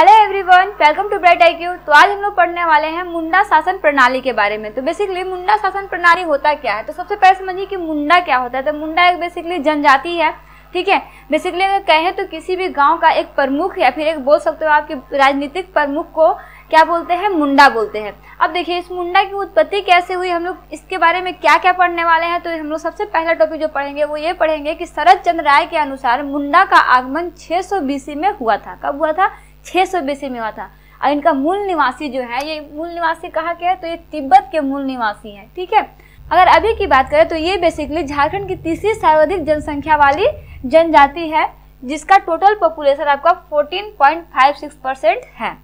Hello everyone welcome to bright IQ तो आज हम लोग पढ़ने वाले हैं मुंडा शासन प्रणाली के बारे में। तो बेसिकली मुंडा शासन प्रणाली होता क्या है? तो सबसे पहले समझिए कि मुंडा क्या होता है। तो मुंडा एक बेसिकली जनजाति है, ठीक है? बेसिकली अगर कहें तो किसी भी गाँव का एक प्रमुख या फिर एक बोल सकते हो आपके राजनीतिक प्रमुख को क्या बोलते हैं? मुंडा बोलते हैं। अब देखिए, इस मुंडा की उत्पत्ति कैसे हुई? हम लोग इसके बारे में क्या क्या पढ़ने वाले हैं? तो हम लोग सबसे पहला टॉपिक जो पढ़ेंगे, वो ये पढ़ेंगे कि शरद चंद्र राय के अनुसार मुंडा का आगमन 600 बीसी में हुआ था। कब हुआ था? 600 बीसी में हुआ था। और इनका मूल निवासी जो है, ये मूल निवासी कहाँ है? तो ये तिब्बत के मूल निवासी हैं, ठीक है? अगर अभी की बात करें तो ये बेसिकली झारखंड की तीसरी सर्वाधिक जनसंख्या वाली जनजाति है, जिसका टोटल पॉपुलेशन आपका 14.56 परसेंट है।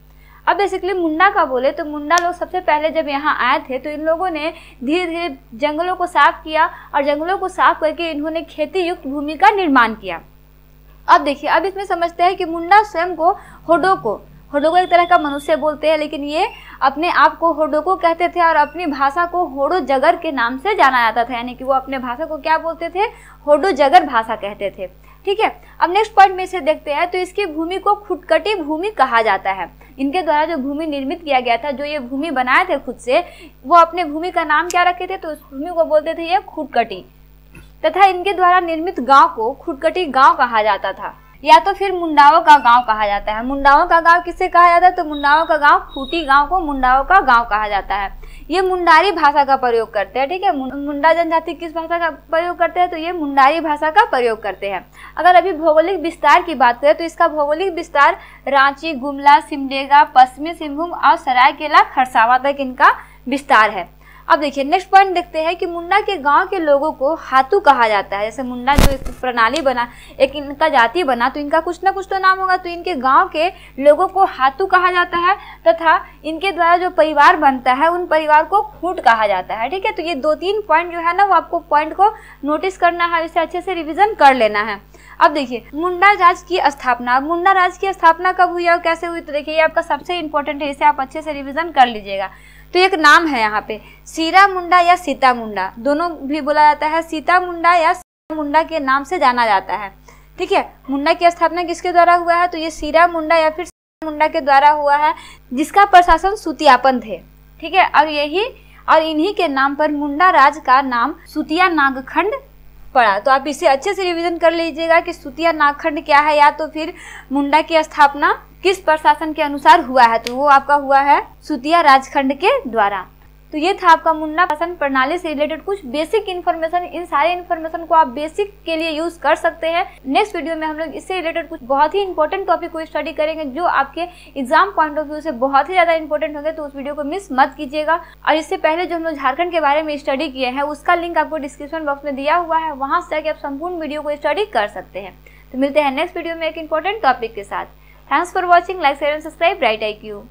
अब बेसिकली मुंडा का बोले तो मुंडा लोग सबसे पहले जब यहाँ आए थे तो इन लोगों ने धीरे धीरे जंगलों को साफ़ किया और जंगलों को साफ़ करके इन्होंने खेती युक्त भूमि का निर्माण किया। अब देखिए, अब इसमें समझते हैं कि मुंडा स्वयं को होडोको होडोको एक तरह का मनुष्य बोलते हैं, लेकिन ये अपने आप को होडोको कहते थे और अपनी भाषा को होडो जगर के नाम से जाना जाता था, यानी कि वो अपने भाषा को क्या बोलते थे? होडो जगर भाषा कहते थे। ठीक है? अब नेक्स्ट पॉइंट में इसे देखते हैं तो इसकी भूमि को खुटकटी भूमि कहा जाता है। इनके द्वारा जो भूमि निर्मित किया गया था, जो ये भूमि बनाए थे खुद से, वो अपने भूमि का नाम क्या रखे थे? तो उस भूमि को बोलते थे ये खुटकटी। तथा इनके द्वारा निर्मित गाँव को खुटकटी गाँव कहा जाता था। या तो फिर मुंडाओं का गाँव कहा जाता है। मुंडाओं का गाँव किससे कहा जाता है? तो मुंडाओं का गाँव खूटी गाँव को मुंडाओं का गाँव कहा जाता है। ये मुंडारी भाषा का प्रयोग करते हैं, ठीक है? मुंडा जनजाति किस भाषा का प्रयोग करते हैं? तो ये मुंडारी भाषा का प्रयोग करते हैं। अगर अभी भौगोलिक विस्तार की बात करें तो इसका भौगोलिक विस्तार रांची, गुमला, सिमडेगा, पश्चिमी सिंहभूम और सरायकेला, खरसावा तक इनका विस्तार है। अब देखिए नेक्स्ट पॉइंट देखते हैं कि मुंडा के गाँव के लोगों को हाथू कहा जाता है। जैसे मुंडा जो एक प्रणाली बना, एक इनका जाति बना तो इनका कुछ ना कुछ तो नाम होगा। तो इनके गाँव के लोगों को हाथू कहा जाता है तथा इनके द्वारा जो परिवार बनता है, उन परिवार को खूट कहा जाता है। ठीक है? तो ये दो तीन पॉइंट जो है ना, वो आपको पॉइंट को नोटिस करना है इसे अच्छे से रिविजन कर लेना है। अब देखिए, मुंडा राज की स्थापना। मुंडा राज की स्थापना कब हुई और कैसे हुई तो देखिए, ये आपका सबसे इंपॉर्टेंट है, इसे आप अच्छे से रिविजन कर लीजिएगा। तो एक नाम है यहाँ पे, सीरा मुंडा या सीता मुंडा। दोनों भी बोला जाता है, सीता मुंडा या मुंडा के नाम से जाना जाता है। ठीक है, मुंडा की स्थापना किसके द्वारा हुआ है? तो ये सीरा मुंडा या फिर मुंडा के द्वारा हुआ है, जिसका प्रशासन सुतियापन थे। ठीक है, और यही, और इन्हीं के नाम पर मुंडा राज का नाम सुतिया नागखंड पड़ा। तो आप इसे अच्छे से रिवीजन कर लीजिएगा कि सुतिया नागखंड क्या है या तो फिर मुंडा की स्थापना किस प्रशासन के अनुसार हुआ है। तो वो आपका हुआ है सुतिया राजखंड के द्वारा। तो ये था आपका मुन्ना शासन प्रणाली से रिलेटेड कुछ बेसिक इन्फॉर्मेशन इन सारे इन्फॉर्मेशन को आप बेसिक के लिए यूज़ कर सकते हैं। नेक्स्ट वीडियो में हम लोग इससे रिलेटेड कुछ बहुत ही इंपॉर्टेंट टॉपिक को स्टडी करेंगे, जो आपके एग्ज़ाम पॉइंट ऑफ़ व्यू से बहुत ही ज़्यादा इंपॉर्टेंट होंगे तो उस वीडियो को मिस मत कीजिएगा। और इससे पहले जो हम लोग झारखंड के बारे में स्टडी किए हैं, उसका लिंक आपको डिस्क्रिप्शन बॉक्स में दिया हुआ है, वहाँ से जाकर आप संपूर्ण वीडियो को स्टडी कर सकते हैं। तो मिलते हैं नेक्स्ट वीडियो में एक इंपॉर्टेंट टॉपिक के साथ। Thanks for watching like and subscribe right I Q